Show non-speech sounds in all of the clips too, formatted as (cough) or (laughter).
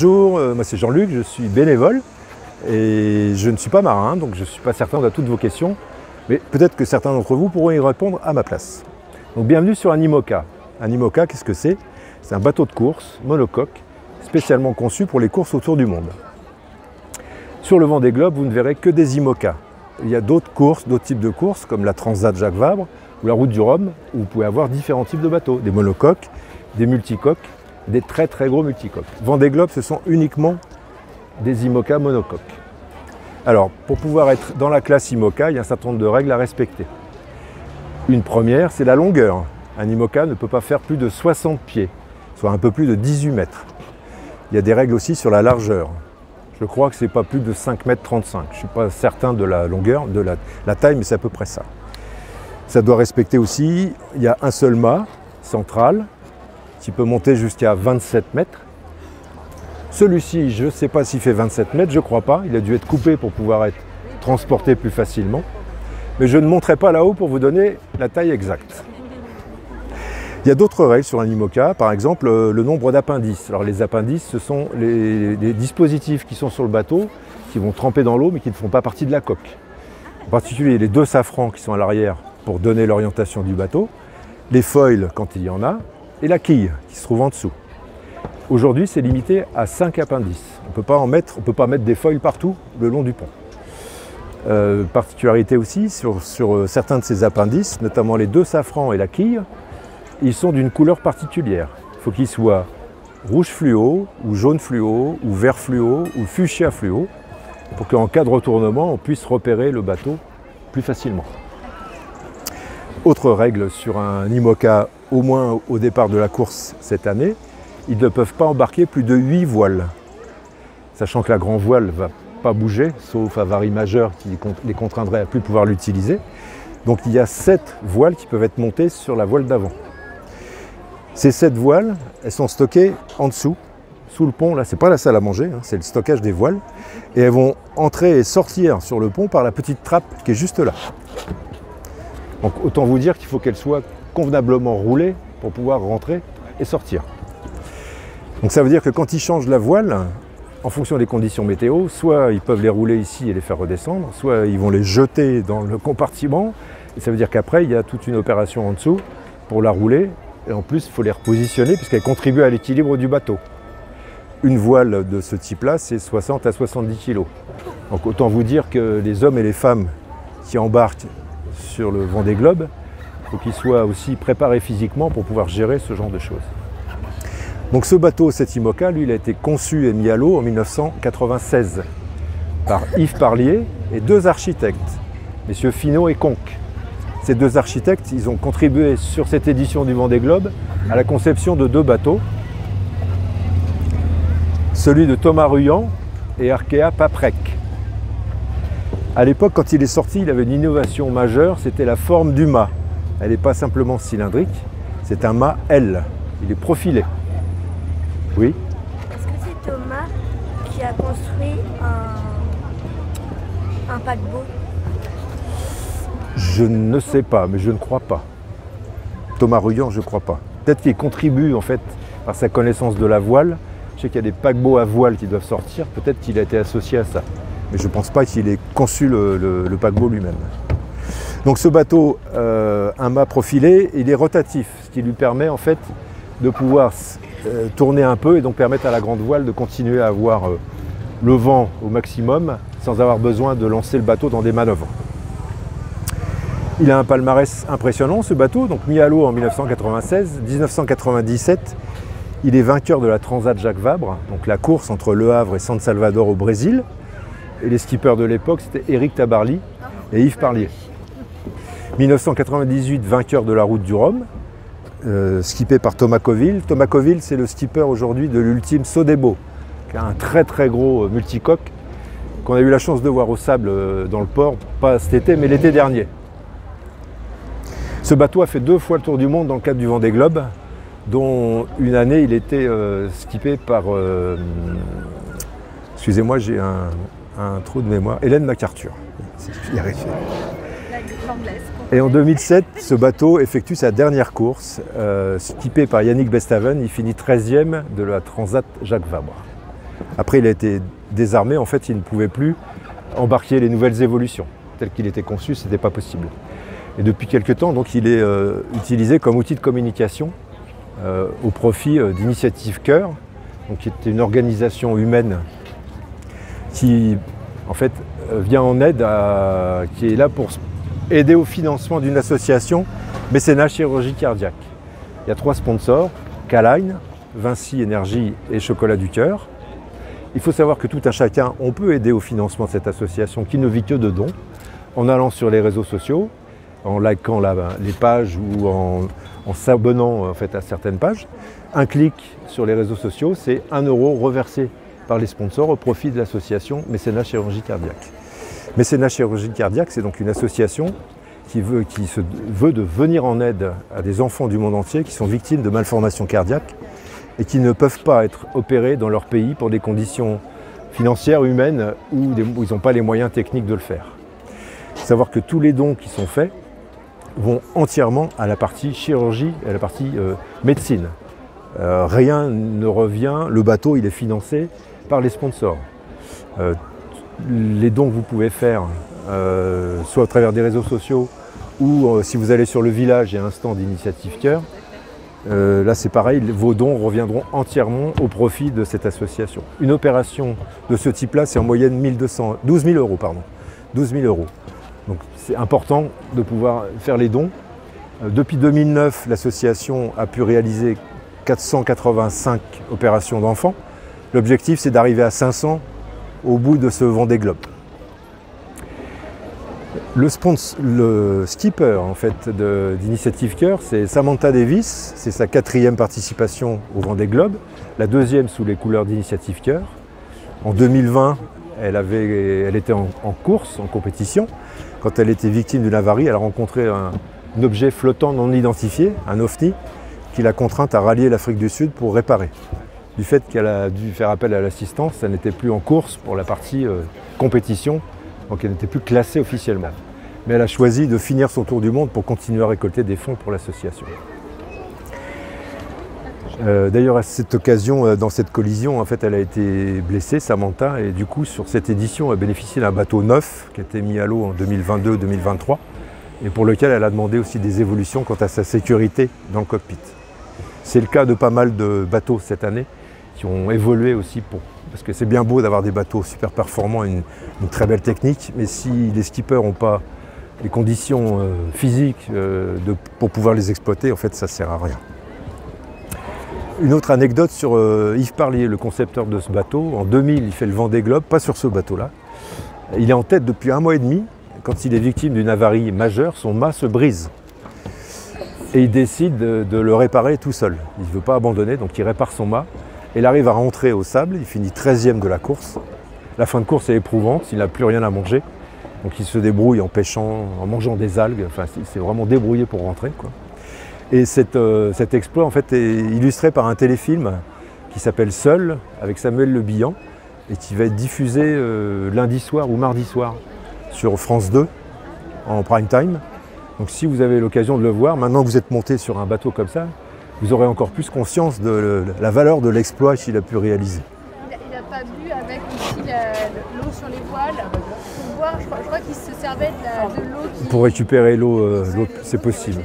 bonjour, euh, moi c'est Jean-Luc, je suis bénévole et je ne suis pas marin, donc je ne suis pas certain de toutes vos questions, mais peut-être que certains d'entre vous pourront y répondre à ma place. Donc bienvenue sur un IMOCA. Un IMOCA, qu'est-ce que c'est? C'est un bateau de course monocoque spécialement conçu pour les courses autour du monde. Sur le vent des globes, vous ne verrez que des IMOCA. Il y a d'autres courses, d'autres types de courses, comme la Transat Jacques Vabre ou la Route du Rhum, où vous pouvez avoir différents types de bateaux, des monocoques, des multicoques, des très très gros multicoques. Vendée Globe, ce sont uniquement des IMOCA monocoques. Alors, pour pouvoir être dans la classe IMOCA, il y a un certain nombre de règles à respecter. Une première, c'est la longueur. Un IMOCA ne peut pas faire plus de 60 pieds, soit un peu plus de 18 mètres. Il y a des règles aussi sur la largeur. Je crois que ce n'est pas plus de 5 mètres 35. Je ne suis pas certain de la longueur, de la taille, mais c'est à peu près ça. Ça doit respecter aussi, il y a un seul mât central qui peut monter jusqu'à 27 mètres. Celui-ci, je ne sais pas s'il fait 27 mètres, je ne crois pas. Il a dû être coupé pour pouvoir être transporté plus facilement. Mais je ne monterai pas là-haut pour vous donner la taille exacte. Il y a d'autres règles sur un IMOCA, par exemple euh, le nombre d'appendices. Alors les appendices, ce sont les, les, dispositifs qui sont sur le bateau, qui vont tremper dans l'eau mais qui ne font pas partie de la coque. En particulier les deux safrans qui sont à l'arrière pour donner l'orientation du bateau, les foils quand il y en a, et la quille qui se trouve en dessous. Aujourd'hui, c'est limité à 5 appendices. On on peut pas mettre des foils partout le long du pont. Euh, particularité aussi sur, sur, euh, certains de ces appendices, notamment les deux safrans et la quille, ils sont d'une couleur particulière. Il faut qu'ils soient rouge fluo, ou jaune fluo, ou vert fluo, ou fuchsia fluo, pour qu'en cas de retournement, on puisse repérer le bateau plus facilement. Autre règle sur un IMOCA, au moins au départ de la course cette année, ils ne peuvent pas embarquer plus de 8 voiles. Sachant que la grand voile ne va pas bouger, sauf avarie majeure qui les contraindrait à plus pouvoir l'utiliser. Donc il y a 7 voiles qui peuvent être montées sur la voile d'avant. Ces 7 voiles, elles sont stockées en dessous, sous le pont. Là, c'est pas la salle à manger, hein, c'est le stockage des voiles. Et elles vont entrer et sortir sur le pont par la petite trappe qui est juste là. Donc autant vous dire qu'il faut qu'elle soit convenablement roulée pour pouvoir rentrer et sortir. Donc ça veut dire que quand ils changent la voile, en fonction des conditions météo, soit ils peuvent les rouler ici et les faire redescendre, soit ils vont les jeter dans le compartiment. Et ça veut dire qu'après, il y a toute une opération en dessous pour la rouler. Et en plus, il faut les repositionner puisqu'elles contribuent à l'équilibre du bateau. Une voile de ce type-là, c'est 60 à 70 kg. Donc autant vous dire que les hommes et les femmes qui embarquent sur le vent des globes, il faut qu'ils soient aussi préparés physiquement pour pouvoir gérer ce genre de choses. Donc ce bateau, cet IMOCA, lui, il a été conçu et mis à l'eau en 1996 par Yves Parlier et deux architectes, messieurs Finot et Conque. Ces deux architectes, ils ont contribué sur cette édition du Vendée Globe à la conception de deux bateaux, celui de Thomas Ruyant et Arkea Paprec. À l'époque, quand il est sorti, il avait une innovation majeure, c'était la forme du mât. Elle n'est pas simplement cylindrique, c'est un mât L. Il est profilé. Oui Est-ce que c'est Thomas qui a construit un, un paquebot? Je ne sais pas, mais je ne crois pas. Thomas Ruyant, je ne crois pas. Peut-être qu'il contribue en fait par sa connaissance de la voile. Je sais qu'il y a des paquebots à voile qui doivent sortir. Peut-être qu'il a été associé à ça. Mais je ne pense pas qu'il ait conçu le, le, le paquebot lui-même. Donc ce bateau, euh, un mât profilé, il est rotatif, ce qui lui permet en fait de pouvoir euh, tourner un peu et donc permettre à la grande voile de continuer à avoir euh, le vent au maximum sans avoir besoin de lancer le bateau dans des manœuvres. Il a un palmarès impressionnant ce bateau, donc mis à l'eau en 1996, 1997, il est vainqueur de la Transat Jacques Vabre, donc la course entre Le Havre et San Salvador au Brésil. Et les skippers de l'époque, c'était Éric Tabarly et Yves Parlier. 1998, vainqueur de la route du Rhum, euh, skippé par Thomas Coville. Thomas Coville, c'est le skipper aujourd'hui de l'ultime Sodebo, qui a un très très gros euh, multicoque qu'on a eu la chance de voir au sable euh, dans le port, pas cet été, mais l'été dernier. Ce bateau a fait deux fois le tour du monde dans le cadre du Vendée Globe, dont une année il était skippé par, excusez-moi, j'ai un, un, trou de mémoire, Hélène MacArthur. Et en 2007, ce bateau effectue sa dernière course, euh, skippé par Yannick Bestaven. Il finit 13e de la Transat Jacques Vabre. Après, il a été désarmé. En fait, il ne pouvait plus embarquer les nouvelles évolutions. Tel qu'il était conçu, ce n'était pas possible. Et depuis quelque temps, donc, il est euh, utilisé comme outil de communication euh, au profit euh, d'Initiative Cœur, qui est une organisation humaine qui, en fait, vient en aide, à, qui est là pour aider au financement d'une association mécénat chirurgie cardiaque. Il y a trois sponsors, Caline, Vinci Énergie et Chocolat du Cœur. Il faut savoir que tout un chacun, on peut aider au financement de cette association qui ne vit que de dons, en allant sur les réseaux sociaux, en likant les pages ou en, s'abonnant en fait, à certaines pages. Un clic sur les réseaux sociaux, c'est un euro reversé par les sponsors au profit de l'association Mécénat Chirurgie Cardiaque. Mécénat Chirurgie Cardiaque, c'est donc une association qui, veut, se veut de venir en aide à des enfants du monde entier qui sont victimes de malformations cardiaques et qui ne peuvent pas être opérés dans leur pays pour des conditions financières, humaines, ou où ils n'ont pas les moyens techniques de le faire. Savoir que tous les dons qui sont faits vont entièrement à la partie chirurgie, à la partie euh, médecine. Euh, rien ne revient, le bateau il est financé par les sponsors. Euh, les dons que vous pouvez faire, soit à travers des réseaux sociaux, ou si vous allez sur le village, il y a un stand d'initiative cœur, euh, là, c'est pareil, vos dons reviendront entièrement au profit de cette association. Une opération de ce type-là, c'est en moyenne 12 000 euros. Pardon, 12 000 euros. Donc c'est important de pouvoir faire les dons. Euh, depuis 2009, l'association a pu réaliser 485 opérations d'enfants. L'objectif, c'est d'arriver à 500 au bout de ce Vendée Globe. Le, skipper en fait, d'Initiative Cœur, c'est Samantha Davis, c'est sa quatrième participation au Vendée Globe, la deuxième sous les couleurs d'Initiative Cœur. En 2020, elle, avait, elle était en, course, en compétition. Quand elle était victime d'une avarie, elle a rencontré un, objet flottant non identifié, un OVNI, qui l'a contrainte à rallier l'Afrique du Sud pour réparer. Du fait qu'elle a dû faire appel à l'assistance, elle n'était plus en course pour la partie euh, compétition donc elle n'était plus classée officiellement. Mais elle a choisi de finir son tour du monde pour continuer à récolter des fonds pour l'association. Euh, d'ailleurs, à cette occasion, euh, dans cette collision, en fait, elle a été blessée, Samantha, et du coup, sur cette édition, elle a bénéficié d'un bateau neuf qui a été mis à l'eau en 2022-2023, et pour lequel elle a demandé aussi des évolutions quant à sa sécurité dans le cockpit. C'est le cas de pas mal de bateaux cette année qui ont évolué aussi pour parce que c'est bien beau d'avoir des bateaux super performants et une, très belle technique, mais si les skippers n'ont pas les conditions euh, physiques euh, pour pouvoir les exploiter, en fait, ça ne sert à rien. Une autre anecdote sur euh, Yves Parlier, le concepteur de ce bateau. En 2000, il fait le Vendée Globe, pas sur ce bateau-là. Il est en tête depuis un mois et demi. Quand il est victime d'une avarie majeure, son mât se brise. Et il décide de, de le réparer tout seul. Il ne veut pas abandonner, donc il répare son mât. Il arrive à rentrer au sable, il finit 13e de la course. La fin de course est éprouvante, il n'a plus rien à manger. Donc il se débrouille en pêchant, en mangeant des algues. Enfin, c'est vraiment débrouillé pour rentrer. Et euh, cet exploit en fait, est illustré par un téléfilm qui s'appelle Seul avec Samuel Le Bihan et qui va être diffusé euh, lundi soir ou mardi soir sur France 2 en prime time. Donc si vous avez l'occasion de le voir, maintenant que vous êtes monté sur un bateau comme ça, vous aurez encore plus conscience de la valeur de l'exploit qu'il a pu réaliser. Il n'a pas bu avec aussi l'eau sur les voiles pour boire. Je crois, qu'il se servait de, l'eau. Pour récupérer l'eau, euh, c'est possible.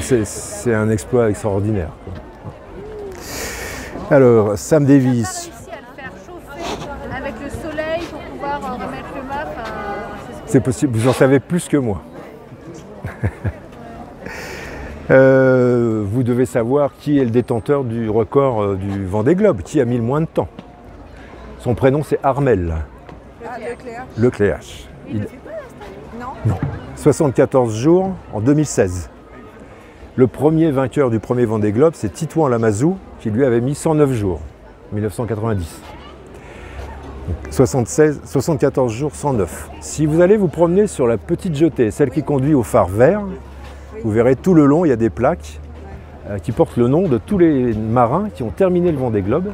C'est un exploit extraordinaire. Alors, Sam Davis. avec le soleil pour pouvoir remettre le mât. C'est possible, vous en savez plus que moi. (laughs) Euh, vous devez savoir qui est le détenteur du record euh, du Vendée Globe, qui a mis le moins de temps. Son prénom c'est Armel. Ah, Lecléache. Il... Non. non. 74 jours en 2016. Le premier vainqueur du premier Vendée Globe, c'est Titouan Lamazou, qui lui avait mis 109 jours, 1990. 76, 74 jours 109. Si vous allez vous promener sur la petite jetée, celle qui conduit au phare vert, vous verrez tout le long, il y a des plaques euh, qui portent le nom de tous les marins qui ont terminé le Vendée Globe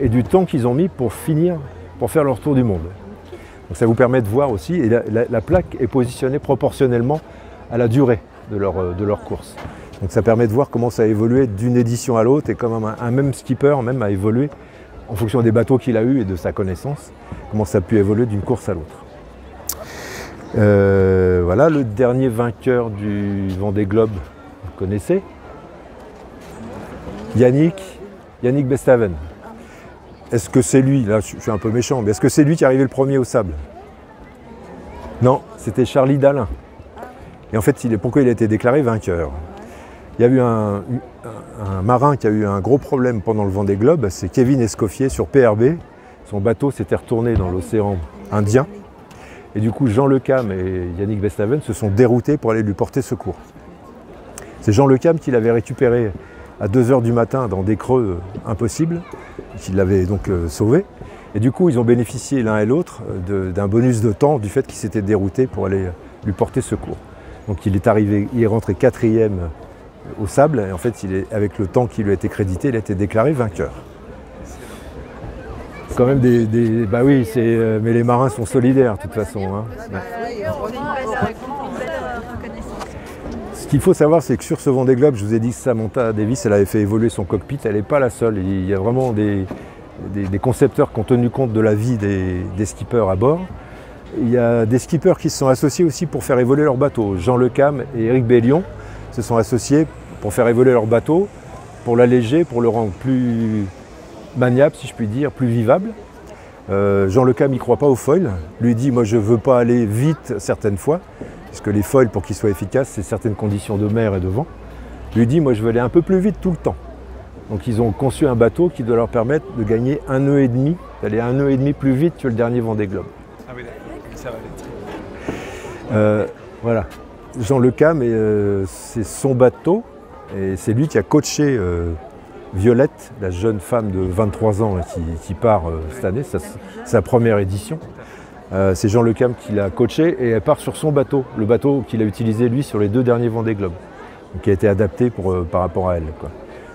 et du temps qu'ils ont mis pour finir, pour faire leur tour du monde. Donc ça vous permet de voir aussi, et la, plaque est positionnée proportionnellement à la durée de leur, euh, de leur, course. Donc ça permet de voir comment ça a évolué d'une édition à l'autre et comment un, même skipper même a évolué en fonction des bateaux qu'il a eus et de sa connaissance, comment ça a pu évoluer d'une course à l'autre. Euh, voilà le dernier vainqueur du Vendée Globe, vous connaissez Yannick, Yannick Bestaven. Est-ce que c'est lui, là je suis un peu méchant, mais est-ce que c'est lui qui est arrivé le premier au sable? Non, c'était Charlie Dalin. Et en fait, il pourquoi il a été déclaré vainqueur? Il y a eu un, un, marin qui a eu un gros problème pendant le Vendée Globe, c'est Kevin Escoffier sur PRB. Son bateau s'était retourné dans l'océan Indien. Et du coup, Jean Lecam et Yannick Bestaven se sont déroutés pour aller lui porter secours. C'est Jean Lecam qui l'avait récupéré à 2h du matin dans des creux impossibles, qui l'avait donc euh, sauvé. Et du coup, ils ont bénéficié l'un et l'autre euh, d'un bonus de temps du fait qu'ils s'étaient déroutés pour aller lui porter secours. Donc il est arrivé, il est rentré quatrième au sable, et en fait, avec le temps qui lui a été crédité, il a été déclaré vainqueur. Quand même des, bah oui, euh, mais les marins sont solidaires de toute façon. Hein. Ce qu'il faut savoir, c'est que sur ce Vendée Globe, je vous ai dit que Samantha Davis, elle avait fait évoluer son cockpit. Elle n'est pas la seule. Il y a vraiment des, concepteurs qui ont tenu compte de la vie des, skippers à bord. Il y a des skippers qui se sont associés aussi pour faire évoluer leur bateau. Jean Lecam et Eric Bellion se sont associés pour faire évoluer leur bateau, pour l'alléger, pour le rendre plus maniable, si je puis dire, plus vivable. Euh, Jean Lecam n'y croit pas aux foils. Lui dit Moi, je ne veux pas aller vite certaines fois, puisque les foils, pour qu'ils soient efficaces, c'est certaines conditions de mer et de vent. Lui dit Moi, je veux aller un peu plus vite tout le temps. Donc, ils ont conçu un bateau qui doit leur permettre de gagner un nœud et demi, d'aller un nœud et demi plus vite que le dernier Vendée Globe. Ah oui, ça va aller euh, Voilà. Jean Lecam, euh, c'est son bateau, et c'est lui qui a coaché euh, Violette, la jeune femme de 23 ans qui, part euh, cette année, sa, première édition. Euh, c'est Jean Lecam qui l'a coaché et elle part sur son bateau, le bateau qu'il a utilisé lui sur les deux derniers Vendée Globe, qui a été adapté pour, par rapport à elle.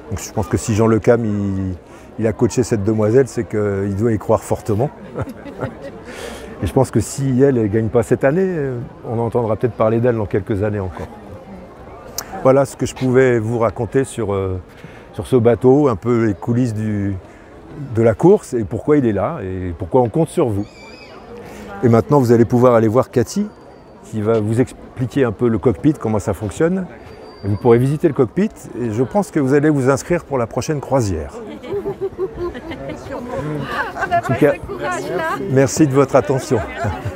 Donc je pense que si Jean Lecam il, il a coaché cette demoiselle, c'est qu'il doit y croire fortement. (laughs) et je pense que si elle ne gagne pas cette année, on entendra peut-être parler d'elle dans quelques années encore. Voilà ce que je pouvais vous raconter sur, euh, sur ce bateau, un peu les coulisses du, de la course et pourquoi il est là et pourquoi on compte sur vous. Et maintenant, vous allez pouvoir aller voir Cathy qui va vous expliquer un peu le cockpit, comment ça fonctionne. Vous pourrez visiter le cockpit et je pense que vous allez vous inscrire pour la prochaine croisière. (laughs) En tout cas, merci de votre attention. (laughs)